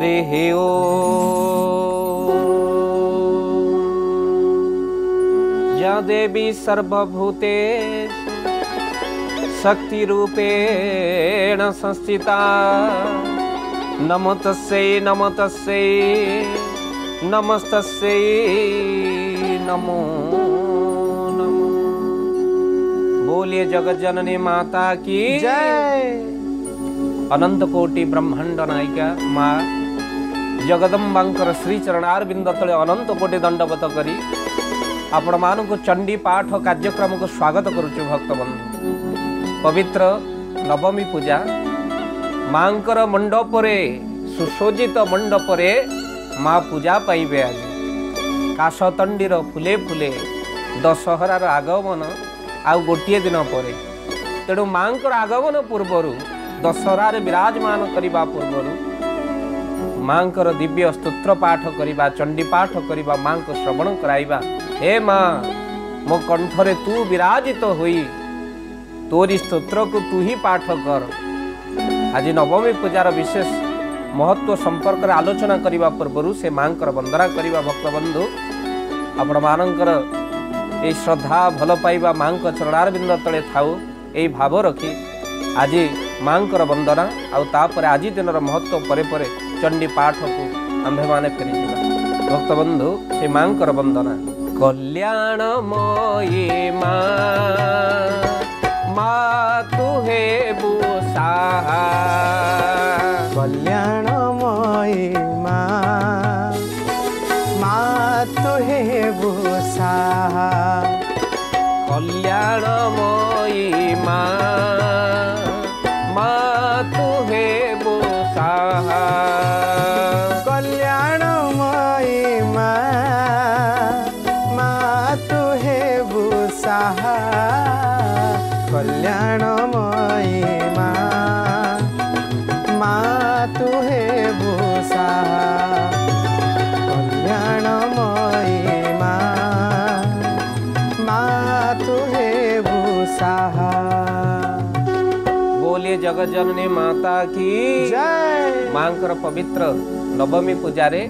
हरे हे ओ या देवी सर्वभूते शक्ति रूपेण संस्थिता नमो तस्यै नमो तस्यै नमस्तस्यै नमो नमो बोलिए जगत जननी माता की जय अनंत कोटि ब्रह्मांड नायिका माँ ଜଗଦମ୍ବାଙ୍କର ଶ୍ରୀଚରଣାର ବିନ୍ଦ ତଳେ ଅନନ୍ତ କୋଟି ଦଣ୍ଡବତ କରି ଆପଣମାନଙ୍କୁ ଚଣ୍ଡୀ ପାଠ କାର୍ଯ୍ୟକ୍ରମକୁ ସ୍ୱାଗତ କରୁଛୁ ଭକ୍ତବନ୍ଧୁ ପବିତ୍ର ନବମୀ ପୂଜା ମାଙ୍କର ମଣ୍ଡପରେ ସୁସଜ୍ଜିତ ମଣ୍ଡପରେ ମା ପୂଜା ପାଇବେ ଆଜି କାଶତଣ୍ଡିର ଫୁଲେ ଫୁଲେ ଦଶହରାର ଆଗମନ ଆଉ ଗୋଟିଏ ଦିନ ପରେ ତେଣୁ ମାଙ୍କର ଆଗମନ ପୂର୍ବରୁ ଦଶହରାରେ ବିରାଜମାନ କରିବା ପୂର୍ବରୁ ମାଙ୍କର ଦିବ୍ୟ ସ୍ତୋତ୍ର ପାଠ କରିବା ଚଣ୍ଡୀ ପାଠ କରିବା ମାଙ୍କ ଶ୍ରବଣ କରାଇବା ହେ ମା ମୋ କଣ୍ଠରେ ତୁ ବିରାଜିତ ହୋଇ ତୋରି ସ୍ତୋତ୍ରକୁ ତୁ ହିଁ ପାଠ କର ଆଜି ନବମୀ ପୂଜାର ବିଶେଷ ମହତ୍ଵ ସମ୍ପର୍କରେ ଆଲୋଚନା କରିବା ପୂର୍ବରୁ ସେ ମାଙ୍କର ବନ୍ଦନା କରିବା ଭକ୍ତବନ୍ଧୁ ଆପଣମାନଙ୍କର ଏଇ ଶ୍ରଦ୍ଧା ଭଲ ପାଇବା ମାଙ୍କ ଚରଣାରବିନ୍ଦ ତଳେ ଥାଉ ଏଇ ଭାବ ରଖି ଆଜି ମାଙ୍କର ବନ୍ଦନା ଆଉ ତାପରେ ଆଜି ଦିନର ମହତ୍ଵ ପରେ ପରେ ଚଣ୍ଡୀ ପାଠକୁ ଆମ୍ଭେମାନେ ଫେରିଯିବା ଭକ୍ତବନ୍ଧୁ ସେ ମାଙ୍କର ବନ୍ଦନା କଲ୍ୟାଣମୟୀ ମା ମା ତୁ ହେବୁ ସାହା କଲ୍ୟାଣମୟୀ ମା ମା ତୁ ହେବୁ ସାହା କଲ୍ୟାଣମୟୀ ମା ଜନନୀ ମାତା କି ମାଙ୍କର ପବିତ୍ର ନବମୀ ପୂଜାରେ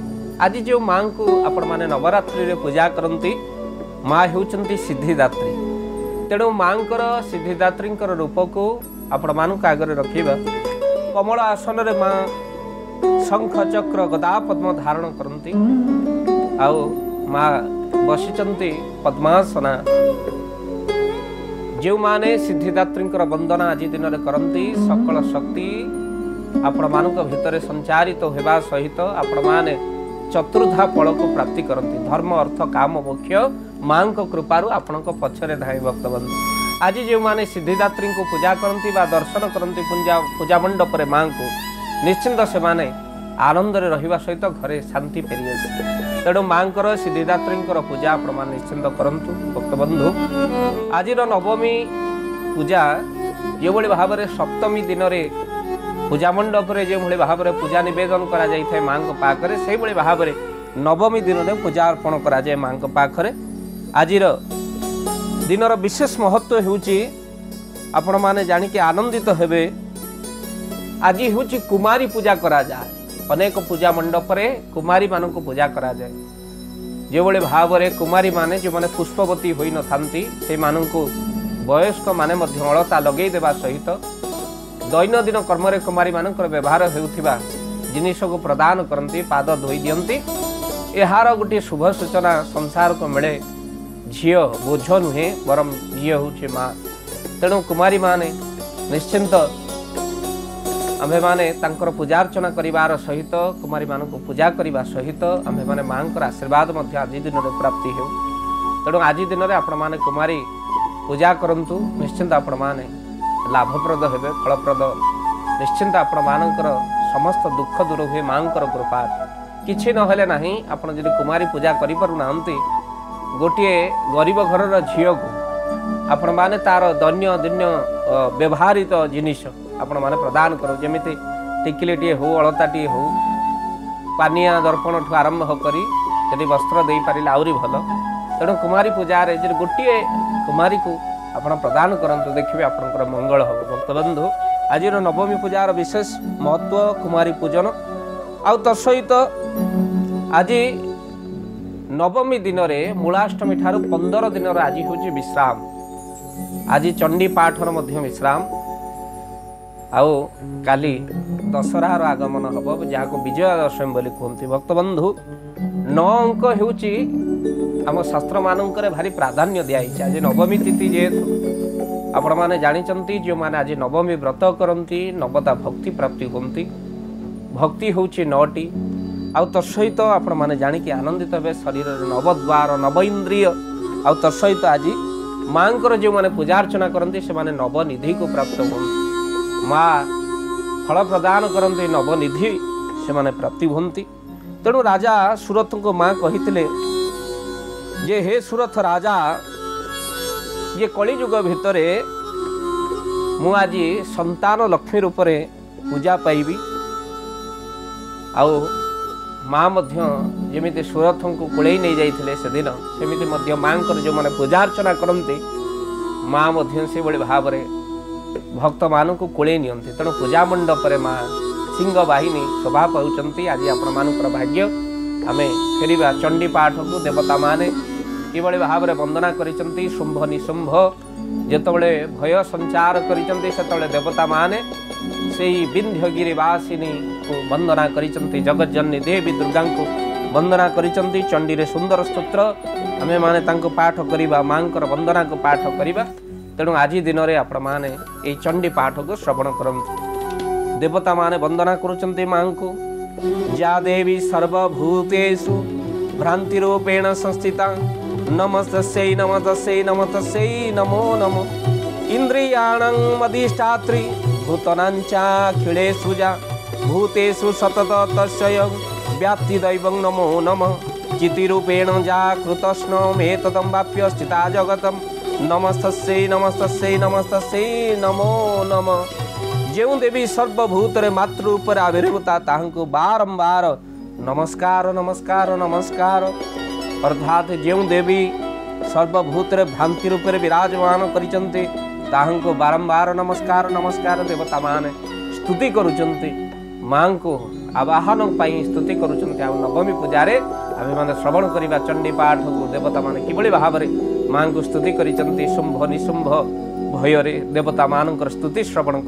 ଆଜି ଯେଉଁ ମାଙ୍କୁ ଆପଣମାନେ ନବରାତ୍ରିରେ ପୂଜା କରନ୍ତି ମା ହେଉଛନ୍ତି ସିଦ୍ଧିଦାତ୍ରୀ ତେଣୁ ମାଙ୍କର ସିଦ୍ଧିଦାତ୍ରୀଙ୍କର ରୂପକୁ ଆପଣମାନଙ୍କ ଆଗରେ ରଖିବା କମଳ ଆସନରେ ମା ଶଙ୍ଖ ଚକ୍ର ଗଦା ପଦ୍ମ ଧାରଣ କରନ୍ତି ଆଉ ମା ବସିଛନ୍ତି ପଦ୍ମାସନା ଯେଉଁମାନେ ସିଦ୍ଧିଦାତ୍ରୀଙ୍କର ବନ୍ଦନା ଆଜି ଦିନରେ କରନ୍ତି ସକଳ ଶକ୍ତି ଆପଣମାନଙ୍କ ଭିତରେ ସଞ୍ଚାରିତ ହେବା ସହିତ ଆପଣମାନେ ଚତୁର୍ଦ୍ଧା ଫଳକୁ ପ୍ରାପ୍ତି କରନ୍ତି ଧର୍ମ ଅର୍ଥ କାମ ମୋକ୍ଷ ମାଙ୍କ କୃପାରୁ ଆପଣଙ୍କ ପଛରେ ଧାଇଁ ଭକ୍ତବନ୍ଧୁ ଆଜି ଯେଉଁମାନେ ସିଦ୍ଧିଦାତ୍ରୀଙ୍କୁ ପୂଜା କରନ୍ତି ବା ଦର୍ଶନ କରନ୍ତି ପୂଜା ପୂଜା ମଣ୍ଡପରେ ମାଙ୍କୁ ନିଶ୍ଚିନ୍ତ ସେମାନେ ଆନନ୍ଦରେ ରହିବା ସହିତ ଘରେ ଶାନ୍ତି ଫେରିଆସେ তেমন মাঙ্কর ସିଦ୍ଧିଦାତ୍ରୀଙ୍କର পূজা আপনার নিশ্চিন্ত କରନ୍ତୁ ভক্তবন্ধু ଆଜିର নবমী পূজা যেভাবে ভাবে সপ্তমী দিনরে পূজা মণ্ডপে যেভাবে ভাবে পূজা নিবেদন করা যাই মাঙ্ক পাখে সেইভাবে ভাবে নবমী দিনরে পূজা অর্পণ করা যায় মাঙ্ক পাখে আজির দিনর বিশেষ মহত্ব হচ্ছে আপনার মানে জাণিকি আনন্দিত হবে আজি হচ্ছে কুমারী পূজা করা যায় અનેકો પૂજા મંડપરે કુમારી માનો કો પૂજા કરા જાય જે બોલે ભાવરે કુમારી માને જે મને પુષ્પવતી હોઈ ન થાંતી તે માનો કો વયસ્ક માને મધ્ય ઓલા તા લગઈ દેવા સહિત દૈન દિન કર્મરે કુમારી માનનો ક વ્યવહાર હે ઉતિબા જીનિસો કો પ્રદાન કરંતી પાદ ધોઈ દિયંતી યહારા ગુટી શુભ સૂચના સંસાર કો મેળે ઝીયો બોજણ હે બરમ ઝીયો હોઉચે મા તેણો કુમારી માને નિશ્ચયંત आम्भे तर पूजार्चना गरेर सहित कुमारी पूजा सहित आम्भे माङ्क आशीर्वाद आज दिन में प्राप्ति हो तेणु आज दिन आपण कुमारी पूजा गरु निश्चिंत आपण मैने लाभप्रद हे फलप्रद निश्चिंत आपण मान समस्त दुख दूर हुए माँ माङ्कर कृपा कि ना ନାହିଁ ଆପଣ ଯଦି କୁମାରୀ ପୂଜା गरीब घर झी ଘରର ଝିଅକୁ ଆପଣମାନେ ତାର ଦୈନ୍ୟ ଦିନ୍ୟ ବ୍ୟବହାରିତ ଜିନିଷ ଆପଣମାନେ ପ୍ରଦାନ କରୁ ଯେମିତି ଟିକିଲିଟିଏ ହେଉ ଅଳତାଟିଏ ହେଉ ପାନିଆ ଦର୍ପଣଠୁ ଆରମ୍ଭ କରି ଯଦି ବସ୍ତ୍ର ଦେଇପାରିଲେ ଆହୁରି ଭଲ ତେଣୁ କୁମାରୀ ପୂଜାରେ ଯଦି ଗୋଟିଏ କୁମାରୀକୁ ଆପଣ ପ୍ରଦାନ କରନ୍ତୁ ଦେଖିବେ ଆପଣଙ୍କର ମଙ୍ଗଳ ହେବ ଭକ୍ତବନ୍ଧୁ ଆଜିର ନବମୀ ପୂଜାର ବିଶେଷ ମହତ୍ଵ କୁମାରୀ ପୂଜନ ଆଉ ତତ୍ସହିତ ଆଜି ନବମୀ ଦିନରେ ମୂଳାଷ୍ଟମୀ ଠାରୁ ପନ୍ଦର ଦିନର ଆଜି ହେଉଛି ବିଶ୍ରାମ ଆଜି ଚଣ୍ଡୀ ପାଠର ମଧ୍ୟ ବିଶ୍ରାମ ଆଉ କାଲି ଦଶହରାର ଆଗମନ ହେବ ଯାହାକୁ ବିଜୟା ଦଶମୀ ବୋଲି କୁହନ୍ତି ଭକ୍ତବନ୍ଧୁ ନଅ ଅଙ୍କ ହେଉଛି ଆମ ଶାସ୍ତ୍ରମାନଙ୍କରେ ଭାରି ପ୍ରାଧାନ୍ୟ ଦିଆହେଇଛି ଆଜି ନବମୀ ତିଥି ଯେହେତୁ ଆପଣମାନେ ଜାଣିଛନ୍ତି ଯେଉଁମାନେ ଆଜି ନବମୀ ବ୍ରତ କରନ୍ତି ନବତା ଭକ୍ତି ପ୍ରାପ୍ତି ହୁଅନ୍ତି ଭକ୍ତି ହେଉଛି ନଅଟି ଆଉ ତତ୍ସହିତ ଆପଣମାନେ ଜାଣିକି ଆନନ୍ଦିତ ହେବେ ଶରୀରର ନବଦ୍ୱାର ନବ ଇନ୍ଦ୍ରିୟ ଆଉ ତତ୍ସହିତ ଆଜି ମାଆଙ୍କର ଯେଉଁମାନେ ପୂଜା ଅର୍ଚ୍ଚନା କରନ୍ତି ସେମାନେ ନବନିଧିକୁ ପ୍ରାପ୍ତ ହୁଅନ୍ତି ମା ଫଳ ପ୍ରଦାନ କରନ୍ତି ନବନିଧି ସେମାନେ ପ୍ରାପ୍ତି ହୁଅନ୍ତି ତେଣୁ ରାଜା ସୁରଥଙ୍କ ମା କହିଥିଲେ ଯେ ହେ ସୁରଥ ରାଜା ଯେ କଳିଯୁଗ ଭିତରେ ମୁଁ ଆଜି ସନ୍ତାନ ଲକ୍ଷ୍ମୀ ରୂପରେ ପୂଜା ପାଇବି ଆଉ ମା ମଧ୍ୟ ଯେମିତି ସୁରଥଙ୍କୁ କୋଳେଇ ନେଇଯାଇଥିଲେ ସେଦିନ ସେମିତି ମଧ୍ୟ ମାଙ୍କର ଯେଉଁମାନେ ପୂଜା ଅର୍ଚ୍ଚନା କରନ୍ତି ମା ମଧ୍ୟ ସେଭଳି ଭାବରେ ଭକ୍ତମାନଙ୍କୁ କୋଳେଇ ନିଅନ୍ତି ତେଣୁ ପୂଜା ମଣ୍ଡପରେ ମା ସିଂହ ବାହିନୀ ଶୋଭା ପାଉଛନ୍ତି ଆଜି ଆପଣମାନଙ୍କର ଭାଗ୍ୟ ଆମେ ଫେରିବା ଚଣ୍ଡୀ ପାଠକୁ ଦେବତାମାନେ କିଭଳି ଭାବରେ ବନ୍ଦନା କରିଛନ୍ତି ଶୁମ୍ଭ ନିଶୁମ୍ଭ ଯେତେବେଳେ ଭୟ ସଞ୍ଚାର କରିଛନ୍ତି ସେତେବେଳେ ଦେବତାମାନେ ସେଇ ବିନ୍ଧ୍ୟଗିରିବାସିନୀକୁ ବନ୍ଦନା କରିଛନ୍ତି ଜଗଜ୍ଜନୀ ଦେବୀ ଦୁର୍ଗାଙ୍କୁ ବନ୍ଦନା କରିଛନ୍ତି ଚଣ୍ଡୀରେ ସୁନ୍ଦର ସ୍ତୋତ୍ର ଆମେମାନେ ତାଙ୍କୁ ପାଠ କରିବା ମାଙ୍କର ବନ୍ଦନାକୁ ପାଠ କରିବା ତେଣୁ ଆଜି ଦିନରେ ଆପଣମାନେ ଏଇ ଚଣ୍ଡୀ ପାଠକୁ ଶ୍ରବଣ କରନ୍ତୁ ଦେବତାମାନେ ବନ୍ଦନା କରୁଛନ୍ତି ମାଙ୍କୁ ଯା ଦେବୀ ସର୍ବଭୂତେଷୁ ଭ୍ରାନ୍ତି ରୂପେଣ ସଂସ୍ଥିତା ନମସ୍ତସ୍ୟై ନମସ୍ତସ୍ୟై ନମସ୍ତସ୍ୟై ନମୋ ନମୋ ଇନ୍ଦ୍ରିୟାଣଂ ଅଧିଷ୍ଠାତ୍ରୀ भूतनाञ्चाखिलेषु जा भूतेषु सतत तस्यय व्याप्तिदैवं नमो नमः चितिरूपेण जा कृतस्नमेतदं वाप्य स्थिता जगतं नमस्तस्यै नमस्तस्यै नमस्तस्यै नमो नम ଯେଉଁ ଦେବୀ ସର୍ବଭୂତରେ ମାତୃ ରୂପରେ ଆବିର୍ଭୂତା ତାହାଙ୍କୁ ବାରମ୍ବାର ନମସ୍କାର ନମସ୍କାର ନମସ୍କାର ଅର୍ଥାତ୍ ଯେଉଁ ଦେବୀ ସର୍ବଭୂତରେ ଭ୍ରାନ୍ତି ରୂପରେ ବିରାଜମାନ କରିଛନ୍ତି ତାହାଙ୍କୁ ବାରମ୍ବାର ନମସ୍କାର ନମସ୍କାର ଦେବତାମାନେ ସ୍ତୁତି କରୁଛନ୍ତି ମାଆଙ୍କୁ ଆବାହନ ପାଇଁ ସ୍ତୁତି କରୁଛନ୍ତି ଆଉ ନବମୀ ପୂଜାରେ श्रवण पाठ चण्डीपाठको देवता मात्रुति भयरे देवता देवतामा स्तुति श्रवण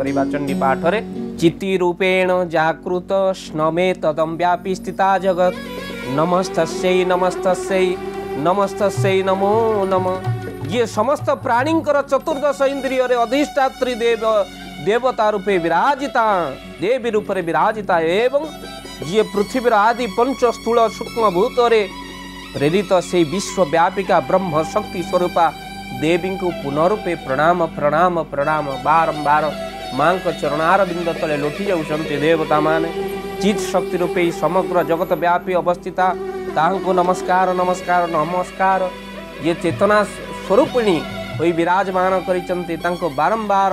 पाठ रे चिति रूपेण जाकृत स्व्यापी स्थिता नम ये समस्त प्राणींकर चतुर्दश इन्द्रियर अधिष्ठात्री देव देवता रूपे विराजिता देवी रूपले विराजिता ଯିଏ ପୃଥିବୀର ଆଦି ପଞ୍ଚ ସ୍ଥୂଳ ସୂକ୍ଷ୍ମ ଭୂତରେ ପ୍ରେରିତ ସେହି ବିଶ୍ୱବ୍ୟାପିକା ବ୍ରହ୍ମ ଶକ୍ତି ସ୍ୱରୂପା ଦେବୀଙ୍କୁ ପୁନରୂପେ ପ୍ରଣାମ ପ୍ରଣାମ ପ୍ରଣାମ ବାରମ୍ବାର ମାଙ୍କ ଚରଣାରବିନ୍ଦ ତଳେ ଲୋଟି ଯାଉଛନ୍ତି ଦେବତାମାନେ ଚିତ୍ ଶକ୍ତି ରୂପେ ସମଗ୍ର ଜଗତ ବ୍ୟାପୀ ଅବସ୍ଥିତା ତାହାଙ୍କୁ ନମସ୍କାର ନମସ୍କାର ନମସ୍କାର ଯିଏ ଚେତନା ସ୍ୱରୂପିଣୀ ହୋଇ ବିରାଜମାନ କରିଛନ୍ତି ତାଙ୍କୁ ବାରମ୍ବାର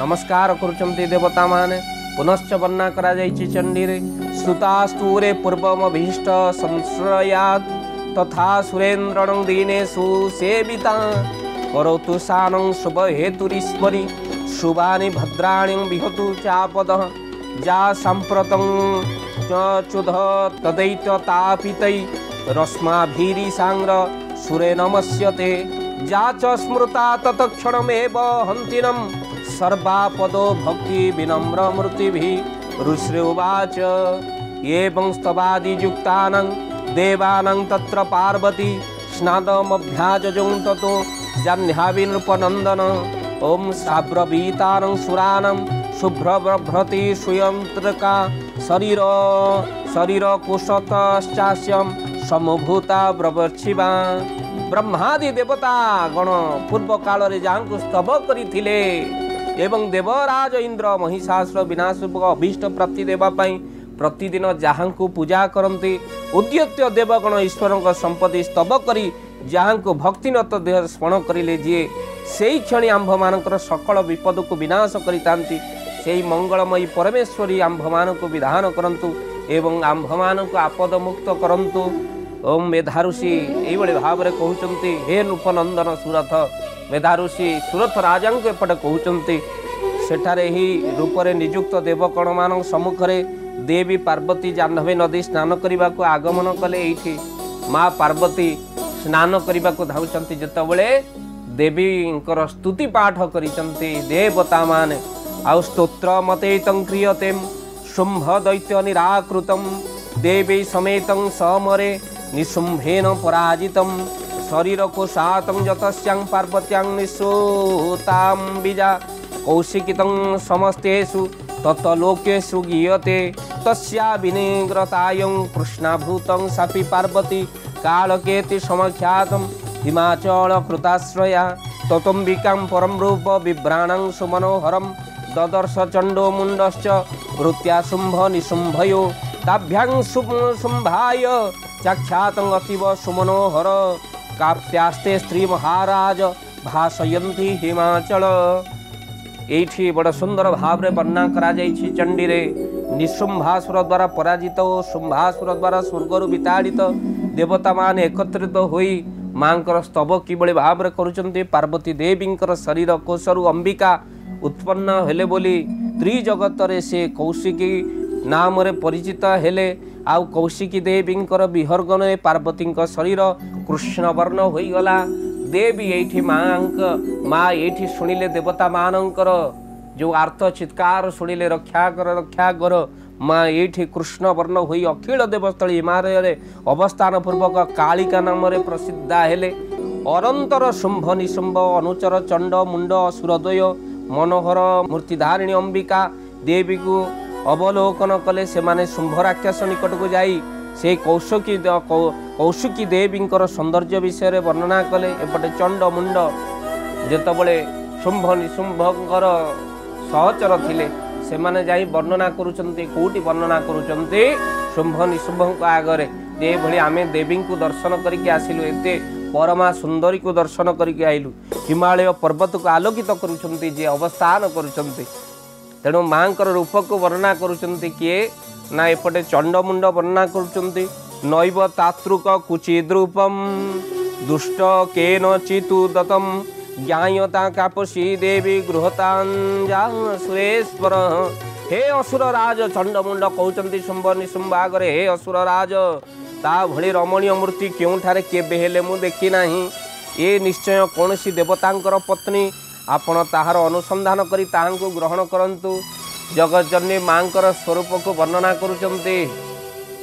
ନମସ୍କାର କରୁଛନ୍ତି ଦେବତାମାନେ ପୁନଶ୍ଚ ବର୍ଣ୍ଣନା କରାଯାଇଛି ଚଣ୍ଡୀରେ श्रुतास्तूरे पूर्वमभीष्ट संश्रयात् तथा सुरेन्द्रणं दीनेषु सेविता करोतु सानं शुभहेतुरीश्वरि शुभानि भद्राणि विहतु चापदः जा सम्प्रतं चुध तदैत्यतापितै रश्माभिरीसाङ्ग्र सुरे नमस्यते जा च स्मृता तत्क्षणमेव हन्तिनं सर्वापदो भक्तिविनम्रमृतिभिः ऋष्रे उवाच ये पंस्तवादियुक्तानं देवानं तत्र पार्वती स्नातमभ्याजजुं ततो जाह्नाविनृपनन्दन ॐ साब्रवीतानं सुरानं शुभ्रभ्रति स्वयं त्रिका शरीर शरीरकुशतश्चास्यं সমভূতা প্রবর্ষিবা ব্রহ্মাদি দেবতা গণ পূর্বকালরে যাহু স্তব করে ଏବଂ ଦେବରାଜ ଇନ୍ଦ୍ର ମହିଷାସୁର ବିନାଶପୂର୍ବକ ଅଭୀଷ୍ଟ ପ୍ରାପ୍ତି ଦେବା ପାଇଁ ପ୍ରତିଦିନ ଯାହାଙ୍କୁ ପୂଜା କରନ୍ତି ଉଦ୍ୟତ ଦେବଗଣ ଈଶ୍ୱରଙ୍କ ସମ୍ପତ୍ତି ସ୍ତବ କରି ଯାହାଙ୍କୁ ଭକ୍ତିନତ ଦେହ ସ୍ମରଣ କରିଲେ ଯିଏ ସେହି କ୍ଷଣି ଆମ୍ଭମାନଙ୍କର ସକଳ ବିପଦକୁ ବିନାଶ କରିଥାନ୍ତି ସେହି ମଙ୍ଗଳମୟୀ ପରମେଶ୍ୱରୀ ଆମ୍ଭମାନଙ୍କୁ ବିଧାନ କରନ୍ତୁ ଏବଂ ଆମ୍ଭମାନଙ୍କୁ ଆପଦମୁକ୍ତ କରନ୍ତୁ ଓ ମେଧା ଋଷି ଏହିଭଳି ଭାବରେ କହୁଛନ୍ତି ହେ ନୃପନନ୍ଦନ ସୁରଥ ମେଧାରୁଷି ସୁରଥ ରାଜାଙ୍କୁ ଏପଟେ କହୁଛନ୍ତି ସେଠାରେ ଏହି ରୂପରେ ନିଯୁକ୍ତ ଦେବକଣମାନଙ୍କ ସମ୍ମୁଖରେ ଦେବୀ ପାର୍ବତୀ ଜାହ୍ନବୀ ନଦୀ ସ୍ନାନ କରିବାକୁ ଆଗମନ କଲେ ଏଇଠି ମା ପାର୍ବତୀ ସ୍ନାନ କରିବାକୁ ଧାଉଁଛନ୍ତି ଯେତେବେଳେ ଦେବୀଙ୍କର ସ୍ତୁତି ପାଠ କରିଛନ୍ତି ଦେବତାମାନେ ଆଉ ସ୍ତୋତ୍ର ମତେ ତଙ୍କ୍ରିୟତେ ଶୁମ୍ଭ ଦୈତ୍ୟ ନିରାକୃତ ଦେବୀ ସମେତ ସମରେ ନିଶୁମ୍ଭେନ ପରାଜିତ শরীরকো সাতং যতস্যাং পার্বত্যাং নিঃসুতাম বিজা কৌশিকিতং সমস্তেষু তত লোকেশু গীয়তে তস্যা বিনিগ্রতায়ং কৃষ্ণাভূতং সাপি পার্বতী কালকেতি সমখ্যাতম হিমাচল কৃতাশ্রয়া ততম্বিকাং পরম রূপ বিভ্রাণং সুমনোহরম দদর্শ চণ্ড মুন্ডশ্চ ভৃত্যা শুম্ভ নিশুম্ভয়ো তাভ্যাং শুম্ভায় চাক্ষাতং অতীব সুমনোহর কাপ্যাস্তে শ্রী মহারাজ ভাষয়ন্তী হিমাচল এইটি বড় সুন্দর ভাবে বর্ণনা করা যাইছি চণ্ডীরে নিঃশুম্ভাসুর দ্বারা পরাজিত ও শুম্ভাসুর দ্বারা স্বর্গর বিতাড়িত দেবতা মানে একত্রিত হয়ে মাঙ্কর স্তুব কিভাবে ভাবে করছেন পার্বতী দেবীঙ্কর শরীর কোষরু অম্বিকা উৎপন্ন হলে বলি ত্রিজগতরে সে কৌশিকী ନାମରେ ପରିଚିତ ହେଲେ ଆଉ କୌଶିକୀ ଦେବୀଙ୍କର ବିହର୍ଗ ନୁହେଁ ପାର୍ବତୀଙ୍କ ଶରୀର କୃଷ୍ଣବର୍ଣ୍ଣ ହୋଇଗଲା ଦେବୀ ଏଇଠି ମାଆଙ୍କ ମା ଏଇଠି ଶୁଣିଲେ ଦେବତାମାନଙ୍କର ଯେଉଁ ଆର୍ଥ ଚିତ୍କାର ଶୁଣିଲେ ରକ୍ଷା କର ରକ୍ଷା କର ମା ଏଇଠି କୃଷ୍ଣବର୍ଣ୍ଣ ହୋଇ ଅଖିଳ ଦେବସ୍ଥଳୀ ହିମାଳୟରେ ଅବସ୍ଥାନ ପୂର୍ବକ କାଳିକା ନାମରେ ପ୍ରସିଦ୍ଧା ହେଲେ ଅରନ୍ତର ଶୁମ୍ଭ ନିଶୁମ୍ଭ ଅନୁଚର ଚଣ୍ଡ ମୁଣ୍ଡ ସୁରଦୟ ମନୋହର ମୂର୍ତ୍ତିଧାରିଣୀ ଅମ୍ବିକା ଦେବୀକୁ ଅବଲୋକନ କଲେ ସେମାନେ ଶୁମ୍ଭରାକ୍ଷସ ନିକଟକୁ ଯାଇ ସେ କୌଶକୀ କୌଶିକୀ ଦେବୀଙ୍କର ସୌନ୍ଦର୍ଯ୍ୟ ବିଷୟରେ ବର୍ଣ୍ଣନା କଲେ ଏପଟେ ଚଣ୍ଡ ମୁଣ୍ଡ ଯେତେବେଳେ ଶୁମ୍ଭ ନିଶୁମ୍ଭଙ୍କର ସହଚର ଥିଲେ ସେମାନେ ଯାଇ ବର୍ଣ୍ଣନା କରୁଛନ୍ତି କେଉଁଠି ବର୍ଣ୍ଣନା କରୁଛନ୍ତି ଶୁମ୍ଭ ନିଶୁମ୍ଭଙ୍କ ଆଗରେ ଯେ ଏଭଳି ଆମେ ଦେବୀଙ୍କୁ ଦର୍ଶନ କରିକି ଆସିଲୁ ଏତେ ପରମା ସୁନ୍ଦରୀକୁ ଦର୍ଶନ କରିକି ଆଇଲୁ ହିମାଳୟ ପର୍ବତକୁ ଆଲୋକିତ କରୁଛନ୍ତି ଯିଏ ଅବସ୍ଥାନ କରୁଛନ୍ତି तेणु माँ रूप को वर्णना करे ना ये चंडमुंड वर्णना कर नैव तातृक कुचिद्रूपम दुष्ट के नीतु दत्तम का कापसी देवी गृहता सुरेश्वर हे असुर राज चंडमुंड कहते सुंबनी सुंभागरे हे असुर राज भि रमणीय मूर्ति क्योंठार के देखी ना ये निश्चय कौन सी देवतांकर पत्नी आपण त अनुसन्धान ग्रहण गरु जगजन मावरूपको वर्णना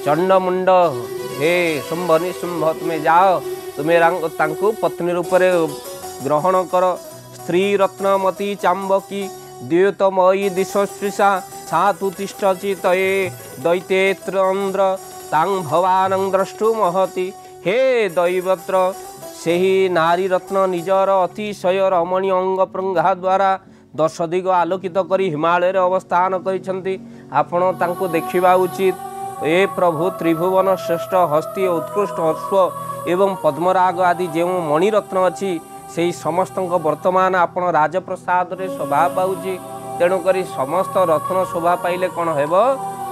चण्डमुन्ड हे शुम्भनी शुम्भ ता त पत्नीूपर ग्रहण क स्त्री रत्नमती चाम्बकी दुई त मिसिसा साठ चित दैतेत्रङ दृष्टु महति हे दैवत्र ସେହି ନାରୀରତ୍ନ ନିଜର ଅତିଶୟ ରମଣୀୟ ଅଙ୍ଗ ପ୍ରଙ୍ଗା ଦ୍ୱାରା ଦଶ ଦିଗ ଆଲୋକିତ କରି ହିମାଳୟରେ ଅବସ୍ଥାନ କରିଛନ୍ତି ଆପଣ ତାଙ୍କୁ ଦେଖିବା ଉଚିତ ଏ ପ୍ରଭୁ ତ୍ରିଭୁବନ ଶ୍ରେଷ୍ଠ ହସ୍ତି ଉତ୍କୃଷ୍ଟ ଅଶ୍ୱ ଏବଂ ପଦ୍ମରାଗ ଆଦି ଯେଉଁ ମଣିରତ୍ନ ଅଛି ସେହି ସମସ୍ତଙ୍କ ବର୍ତ୍ତମାନ ଆପଣ ରାଜପ୍ରସାଦରେ ଶୋଭା ପାଉଛି ତେଣୁକରି ସମସ୍ତ ରତ୍ନ ଶୋଭା ପାଇଲେ କ'ଣ ହେବ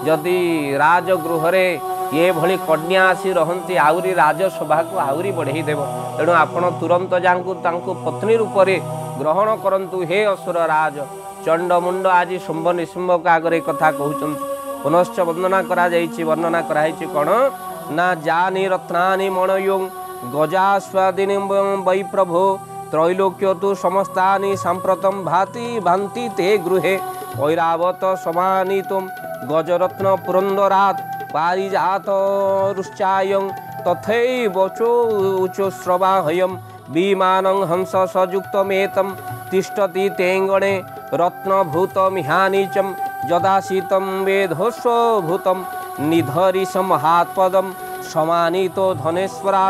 ଯଦି ରାଜଗୃହରେ ଏଭଳି କନ୍ୟା ଆସି ରହନ୍ତି ଆହୁରି ରାଜସଭାକୁ ଆହୁରି ବଢ଼େଇ ଦେବ ତେଣୁ ଆପଣ ତୁରନ୍ତ ଯାହାଙ୍କୁ ତାଙ୍କୁ ପତ୍ନୀ ରୂପରେ ଗ୍ରହଣ କରନ୍ତୁ ହେ ଅସୁର ରାଜ ଚଣ୍ଡମୁଣ୍ଡ ଆଜି ଶୁମ୍ଭ ନିଶୁମ୍ଭଙ୍କ ଆଗରେ କଥା କହୁଛନ୍ତି ପୁନଶ୍ଚ ବର୍ଣ୍ଣନା କରାଯାଇଛି ବର୍ଣ୍ଣନା କରାହେଇଛି କ'ଣ ନା ଜାନି ରତ୍ନାନି ମଣୟୋଂ ଗଜାସ୍ୱାଦିନି ବୈ ପ୍ରଭୁ ত্রৈলোক্য তু সমস্তানি সাম্প্রতম ভাতি ভান্তি তে গৃহে ঐরাবত সমানিতম গজরত্ন পুরন্দরাত पारिजात तथे पारिजातरुश्चायं तथैवचोचोस्रवाहयं विमान हंस सयुक्तमेतं तिष्ठति तेङ्गणे रत्नभूतमिहानीचं यदाशितं वेधस्वभूतं निधरिसमहात्पदं समानितो धनेश्वरा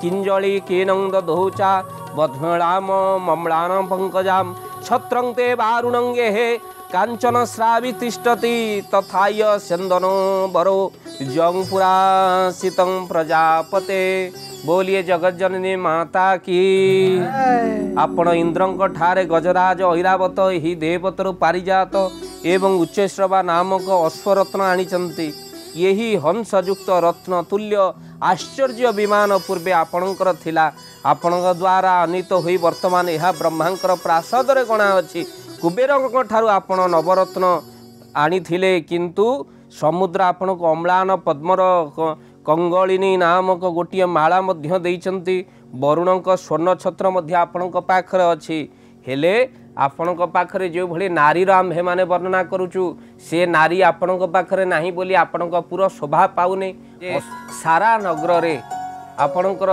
किञ्जलिकेनं केनंद च बध्मणाम मम्लानं पङ्कजां छत्रं ते वारुणङ्गेः କାଞ୍ଚନ ଶ୍ରାବି ତିଷ୍ଠତି ତଥାୟ ସେନ୍ଦନ ବର ଜଂ ପୁରା ଶୀତ ପ୍ରଜାପତେ ବୋଲିଏ ଜଗଜନନୀ ମାତା କି ଆପଣ ଇନ୍ଦ୍ରଙ୍କ ଠାରେ ଗଜରାଜ ଐରାବତ ଏହି ଦେବତରୁ ପାରିଜାତ ଏବଂ ଉଚ୍ଚେଶ୍ରବା ନାମକ ଅଶ୍ୱରତ୍ନ ଆଣିଛନ୍ତି ଏହି ହଂସଯୁକ୍ତ ରତ୍ନ ତୁଲ୍ୟ ଆଶ୍ଚର୍ଯ୍ୟ ବିମାନ ପୂର୍ବେ ଆପଣଙ୍କର ଥିଲା ଆପଣଙ୍କ ଦ୍ୱାରା ଅନୀତ ହୋଇ ବର୍ତ୍ତମାନ ଏହା ବ୍ରହ୍ମାଙ୍କର ପ୍ରାସାଦରେ ଗଣା ଅଛି କୁବେରଙ୍କ ଠାରୁ ଆପଣ ନବରତ୍ନ ଆଣିଥିଲେ କିନ୍ତୁ ସମୁଦ୍ର ଆପଣଙ୍କୁ ଅମ୍ଳାନ ପଦ୍ମର କଙ୍ଗଳିନୀ ନାମକ ଗୋଟିଏ ମାଳା ମଧ୍ୟ ଦେଇଛନ୍ତି ବରୁଣଙ୍କ ସ୍ୱର୍ଣ୍ଣ ଛତ୍ର ମଧ୍ୟ ଆପଣଙ୍କ ପାଖରେ ଅଛି ହେଲେ ଆପଣଙ୍କ ପାଖରେ ଯେଉଁଭଳି ନାରୀର ଆମ୍ଭେମାନେ ବର୍ଣ୍ଣନା କରୁଛୁ ସେ ନାରୀ ଆପଣଙ୍କ ପାଖରେ ନାହିଁ ବୋଲି ଆପଣଙ୍କ ପୁରା ଶୋଭା ପାଉନି ସାରା ନଗରରେ ଆପଣଙ୍କର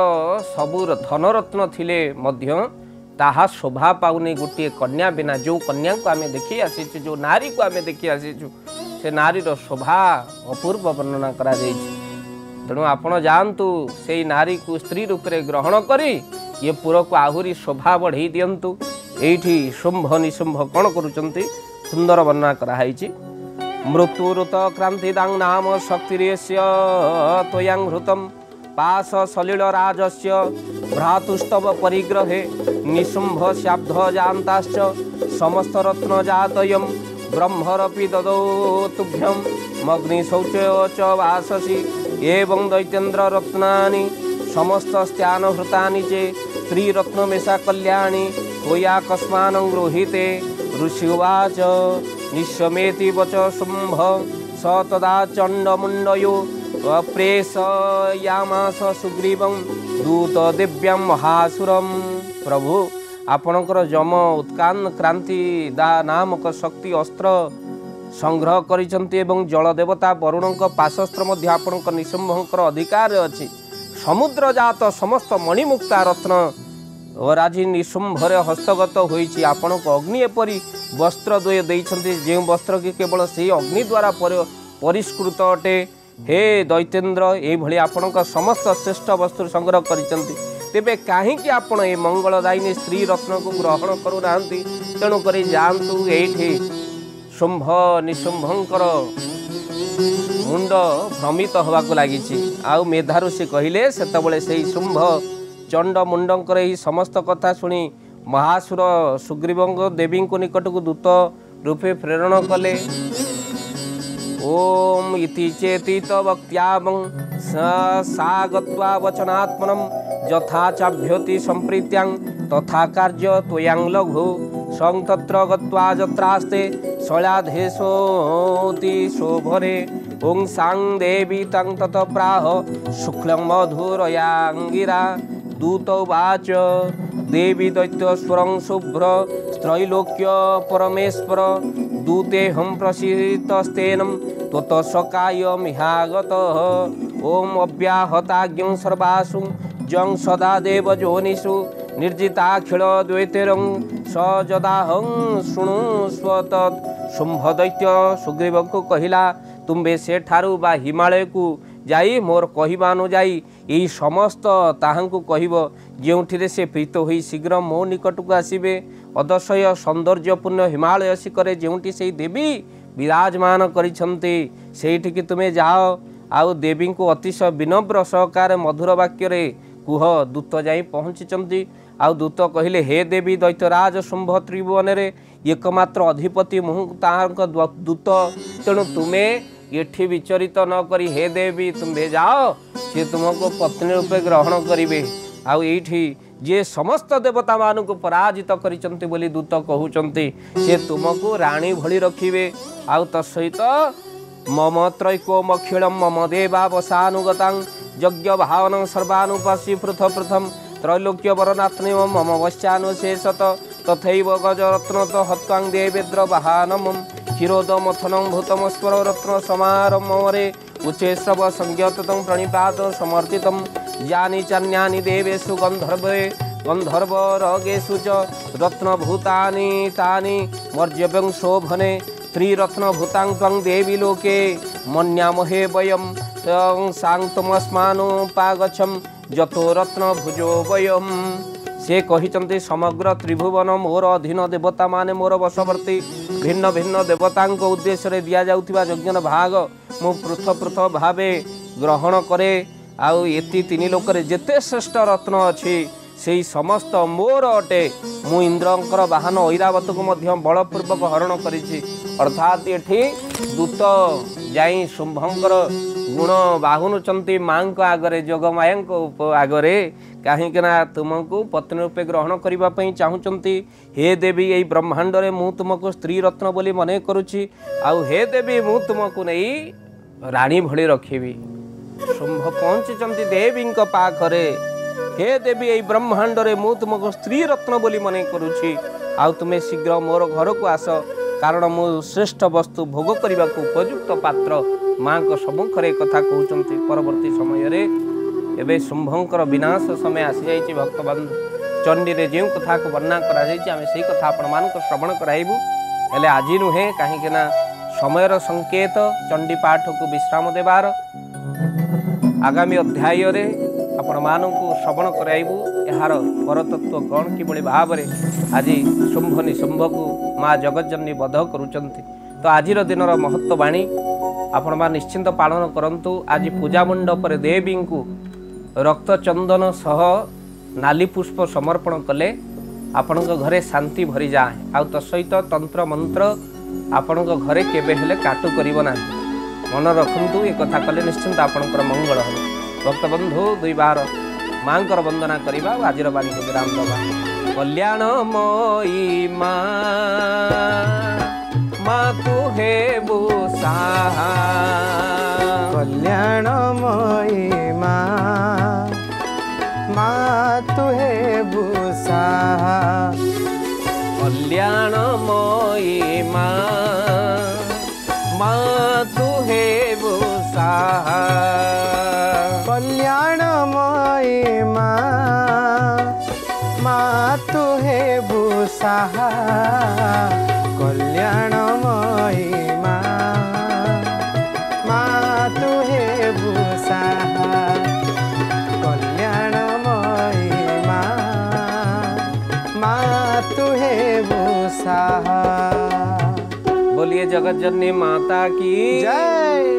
ସବୁ ଧନରତ୍ନ ଥିଲେ ମଧ୍ୟ ତାହା ଶୋଭା ପାଉନି ଗୋଟିଏ କନ୍ୟା ବିନା ଯେଉଁ କନ୍ୟାକୁ ଆମେ ଦେଖି ଆସିଛୁ ଯେଉଁ ନାରୀକୁ ଆମେ ଦେଖି ଆସିଛୁ ସେ ନାରୀର ଶୋଭା ଅପୂର୍ବ ବର୍ଣ୍ଣନା କରାଯାଇଛି ତେଣୁ ଆପଣ ଯାଆନ୍ତୁ ସେଇ ନାରୀକୁ ସ୍ତ୍ରୀ ରୂପରେ ଗ୍ରହଣ କରି ଇଏ ପୁରକୁ ଆହୁରି ଶୋଭା ବଢ଼େଇ ଦିଅନ୍ତୁ ଏଇଠି ଶୁମ୍ଭ ନିଶୁମ୍ଭ କ'ଣ କରୁଛନ୍ତି ସୁନ୍ଦର ବର୍ଣ୍ଣନା କରାହେଇଛି ମୃତ୍ୟୁରୁତ କ୍ରାନ୍ତିଦାଂ ନାମ ଶକ୍ତିରେସ୍ୟ ତ୍ୱୟାଂ ହୃତମ୍ पाश सलिल राजस्य भ्रातुस्तव परिग्रहे निशुम्भ शाब्ध जान्ताश्च रत्न जातयम् ब्रह्मरपि ददौ तुभ्यं मग्निशौचय च वाससि एवं रत्नानि समस्तस्त्यानहृतानि चे स्त्रीरत्नमेषा कल्याणि कस्मान् गृहीते ऋषिवाच निश्चमेति वच शुम्भ स तदा चण्डमुण्डयो ପ୍ରେଷୟାମାସ ସୁଗ୍ରୀବଂ ଦୂତ ଦିବ୍ୟାମ ମହାସୁରମ ପ୍ରଭୁ ଆପଣଙ୍କର ଯମ ଉତ୍କାନ କ୍ରାନ୍ତି ଦା ନାମକ ଶକ୍ତି ଅସ୍ତ୍ର ସଂଗ୍ରହ କରିଛନ୍ତି ଏବଂ ଜଳ ଦେବତା ବରୁଣଙ୍କ ପାଶସ୍ତ୍ର ମଧ୍ୟ ଆପଣଙ୍କ ନିଶୁମ୍ଭଙ୍କର ଅଧିକାରରେ ଅଛି ସମୁଦ୍ର ଜାତ ସମସ୍ତ ମଣିମୁକ୍ତା ରତ୍ନ ଓ ରାଜି ନିଶୁମ୍ଭରେ ହସ୍ତଗତ ହୋଇଛି ଆପଣଙ୍କୁ ଅଗ୍ନି ଏପରି ବସ୍ତ୍ର ଦୁଇ ଦେଇଛନ୍ତି ଯେଉଁ ବସ୍ତ୍ର କି କେବଳ ସେହି ଅଗ୍ନି ଦ୍ୱାରା ପରିଷ୍କୃତ ଅଟେ ହେ ଦୈତେନ୍ଦ୍ର ଏଇଭଳି ଆପଣଙ୍କ ସମସ୍ତ ଶ୍ରେଷ୍ଠ ବସ୍ତୁରୁ ସଂଗ୍ରହ କରିଛନ୍ତି ତେବେ କାହିଁକି ଆପଣ ଏ ମଙ୍ଗଳଦାୟିନୀ ସ୍ତ୍ରୀ ରତ୍ନକୁ ଗ୍ରହଣ କରୁନାହାନ୍ତି ତେଣୁକରି ଯାଆନ୍ତୁ ଏଇଠି ଶୁମ୍ଭ ନିଶୁମ୍ଭଙ୍କର ମୁଣ୍ଡ ଭ୍ରମିତ ହେବାକୁ ଲାଗିଛି ଆଉ ମେଧାରୁ ସେ କହିଲେ ସେତେବେଳେ ସେହି ଶୁମ୍ଭ ଚଣ୍ଡ ମୁଣ୍ଡଙ୍କର ଏହି ସମସ୍ତ କଥା ଶୁଣି ମହାସୁର ସୁଗ୍ରୀବଙ୍କ ଦେବୀଙ୍କ ନିକଟକୁ ଦୂତ ରୂପେ ପ୍ରେରଣ କଲେ ॐ इति चेति तवक्त्यावं सा गत्वा वचनात्मनं यथा चाभ्योति सम्प्रीत्यां तथा कार्य त्वयां लघु সং তত্র গত্বা যত্রাস্তে শলাধেশোতি শোভরে ওং সাং দেবী তং তত প্রাহ শুক্লং মধুরয়াঙ্গিরা দূত বাচ দেবী দৈত্য স্বরং শুভ্র স্ত্রৈলোক্য পরমেশ্বর দূতে হম প্রসিতস্তেনম ত্বত সকায় মিহাগত ওম অব্যাহতাজ্ঞং সর্বাসু যং সদা দেব যোনিষু নির্জিতাখিল দ্বৈতেরং সজদাহং শুণু স্বতৎ শুম্ভ দৈত্য সুগ্ରୀବଙ୍କୁ କହିଲା ତୁମ୍ଭେ ସେଠାରୁ ବା ହିମାଳୟକୁ ଯାଇ ମୋର କହିବାନୁଯାୟୀ ଏହି ସମସ୍ତ ତାହାଙ୍କୁ କହିବ ଯେଉଁଠିରେ ସେ ପ୍ରୀତ ହୋଇ ଶୀଘ୍ର ମୋ ନିକଟକୁ ଆସିବେ ଅଦର୍ଶୟ ସୌନ୍ଦର୍ଯ୍ୟପୂର୍ଣ୍ଣ ହିମାଳୟ ଶିଖରେ ଯେଉଁଠି ସେଇ ଦେବୀ ବିରାଜମାନ କରିଛନ୍ତି ସେଇଠିକି ତୁମେ ଯାଅ ଆଉ ଦେବୀଙ୍କୁ ଅତିଶୟ ବିନମ୍ର ସହକାରେ ମଧୁର ବାକ୍ୟରେ କୁହ ଦୂତ ଯାଇ ପହଞ୍ଚିଛନ୍ତି ଆଉ ଦୂତ କହିଲେ ହେ ଦେବୀ ଦୈତ୍ୟରାଜ ଶୁମ୍ଭ ତ୍ରିଭୁବନରେ ଏକମାତ୍ର ଅଧିପତି ମୁଁ ତାହାଙ୍କ ଦୂତ ତେଣୁ ତୁମେ ଏଠି ବିଚରିତ ନ କରି ହେ ଦେବୀ ତୁମ୍ଭେ ଯାଅ ସିଏ ତୁମକୁ ପତ୍ନୀ ରୂପେ ଗ୍ରହଣ କରିବେ ଆଉ ଏଇଠି ଯିଏ ସମସ୍ତ ଦେବତାମାନଙ୍କୁ ପରାଜିତ କରିଛନ୍ତି ବୋଲି ଦୂତ କହୁଛନ୍ତି ସିଏ ତୁମକୁ ରାଣୀ ଭଳି ରଖିବେ ଆଉ ତ ସହିତ ମମ ତ୍ରୈକୋମକ୍ଷୀଳମ ମମ ଦେବାବସାନୁଗତାଂ ଯଜ୍ଞ ଭାବନ ସର୍ବାନୁପାସୀ ପୃଥ ପୃଥମ ତ୍ରୈଲୋକ୍ୟ ବରନାତ୍ନି ମମ ବଶ୍ୟାନୁଶେଷତ ତଥୈବ ଗଜରତ୍ନତ ହତ୍ୱାଂ ଦେବେନ୍ଦ୍ର ବାହାନମମ୍ କ୍ଷୀରୋଦମଥନଂ ଭୂତମସ୍ମରରତ୍ନ ସମାରମ୍ଭରେ ଉଚ୍ଚେଶ୍ରବ ସଂଜ୍ଞତଂ ପ୍ରଣିପାତ ସମର୍ଥିତମ୍ यानी चानी देवेशु गन्धर्वे गन्धर्वेशु च रत्नभूतानी तानी मर्याव्यङ शोभनेिरत्नभूताङ्व देवी लोके मन्यामहे वयम् साङ तमस्ो पाछ जन भुजो वयम् सेन्ट्र समग्र त्रिभुवन मोर अधीन देवता मे मोर वशवर्ती भिन्न भिन्न देवताको उद्देश्यले दिजाउ यज्ञ भाग मु पृथ पृथ भावे ग्रहण करे ଆଉ ଏତି ତିନି ଲୋକରେ ଯେତେ ଶ୍ରେଷ୍ଠ ରତ୍ନ ଅଛି ସେଇ ସମସ୍ତ ମୋର ଅଟେ ମୁଁ ଇନ୍ଦ୍ରଙ୍କର ବାହନ ଐରାବତକୁ ମଧ୍ୟ ବଳପୂର୍ବକ ହରଣ କରିଛି ଅର୍ଥାତ୍ ଏଠି ଦୂତ ଯାଇ ଶୁମ୍ଭଙ୍କର ଗୁଣ ବାହୁନୁଛନ୍ତି ମାଙ୍କ ଆଗରେ ଯୋଗମାୟାଙ୍କ ଆଗରେ କାହିଁକିନା ତୁମକୁ ପତ୍ନୀ ରୂପେ ଗ୍ରହଣ କରିବା ପାଇଁ ଚାହୁଁଛନ୍ତି ହେ ଦେବୀ ଏଇ ବ୍ରହ୍ମାଣ୍ଡରେ ମୁଁ ତୁମକୁ ସ୍ତ୍ରୀ ରତ୍ନ ବୋଲି ମନେ କରୁଛି ଆଉ ହେ ଦେବୀ ମୁଁ ତୁମକୁ ନେଇ ରାଣୀ ଭଳି ରଖିବି ଶମ୍ଭ ପହଞ୍ଚିଛନ୍ତି ଦେବୀଙ୍କ ପାଖରେ ହେ ଦେବୀ ଏଇ ବ୍ରହ୍ମାଣ୍ଡରେ ମୁଁ ତୁମକୁ ସ୍ତ୍ରୀ ରତ୍ନ ବୋଲି ମନେ କରୁଛି ଆଉ ତୁମେ ଶୀଘ୍ର ମୋର ଘରକୁ ଆସ କାରଣ ମୁଁ ଶ୍ରେଷ୍ଠ ବସ୍ତୁ ଭୋଗ କରିବାକୁ ଉପଯୁକ୍ତ ପାତ୍ର ମାଙ୍କ ସମ୍ମୁଖରେ କଥା କହୁଛନ୍ତି ପରବର୍ତ୍ତୀ ସମୟରେ ଏବେ ଶୁମ୍ଭଙ୍କର ବିନାଶ ସମୟ ଆସିଯାଇଛି ଭକ୍ତବନ୍ଧୁ ଚଣ୍ଡୀରେ ଯେଉଁ କଥାକୁ ବର୍ଣ୍ଣନା କରାଯାଇଛି ଆମେ ସେଇ କଥା ଆପଣମାନଙ୍କୁ ଶ୍ରବଣ କରାଇବୁ ହେଲେ ଆଜି ନୁହେଁ କାହିଁକିନା ସମୟର ସଙ୍କେତ ଚଣ୍ଡୀ ପାଠକୁ ବିଶ୍ରାମ ଦେବାର ଆଗାମୀ ଅଧ୍ୟାୟରେ ଆପଣମାନଙ୍କୁ ଶ୍ରବଣ କରାଇବୁ ଏହାର ପରତତ୍ଵ କ'ଣ କିଭଳି ଭାବରେ ଆଜି ଶୁମ୍ଭ ନିଶୁମ୍ଭକୁ ମା ଜଗଜନୀ ବଧ କରୁଛନ୍ତି ତ ଆଜିର ଦିନର ମହତ୍ଵବାଣୀ ଆପଣମାନେ ନିଶ୍ଚିନ୍ତ ପାଳନ କରନ୍ତୁ ଆଜି ପୂଜାମଣ୍ଡପରେ ଦେବୀଙ୍କୁ ରକ୍ତଚନ୍ଦନ ସହ ନାଲି ପୁଷ୍ପ ସମର୍ପଣ କଲେ ଆପଣଙ୍କ ଘରେ ଶାନ୍ତି ଭରିଯାଏ ଆଉ ତା ସହିତ ତନ୍ତ୍ରମନ୍ତ୍ର ଆପଣଙ୍କ ଘରେ କେବେ ହେଲେ କାଟୁ କରିବ ନାହିଁ ମନେ ରଖନ୍ତୁ ଏ କଥା କଲେ ନିଶ୍ଚିନ୍ତ ଆପଣଙ୍କର ମଙ୍ଗଳ ହେବ ଭକ୍ତବନ୍ଧୁ ଦୁଇ ବାର ମାଙ୍କର ବନ୍ଦନା କରିବା ଆଉ ଆଜିର ବାଣୀକୁ ବିରାମ ଦେବା କଲ୍ୟାଣମୟୀ ମା ମାକୁ ହେବୁ ସାହା କଲ୍ୟାଣମୟୀ ମା ମା ତୁ ହେବୁ ସାହା କଲ୍ୟାଣମୟୀ ମା माँ मतुहे भूषा कल्याणमयी मा तुहे भूसा गजर ने माता की जय